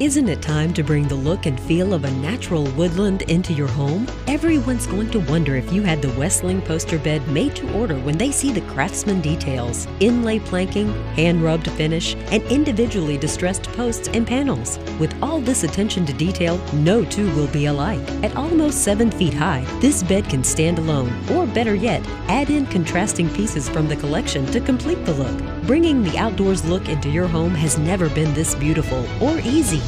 Isn't it time to bring the look and feel of a natural woodland into your home? Everyone's going to wonder if you had the Wesling poster bed made to order when they see the craftsman details, inlay planking, hand rubbed finish, and individually distressed posts and panels. With all this attention to detail, no two will be alike. At almost 7 feet high, this bed can stand alone, or better yet, add in contrasting pieces from the collection to complete the look. Bringing the outdoors look into your home has never been this beautiful or easy.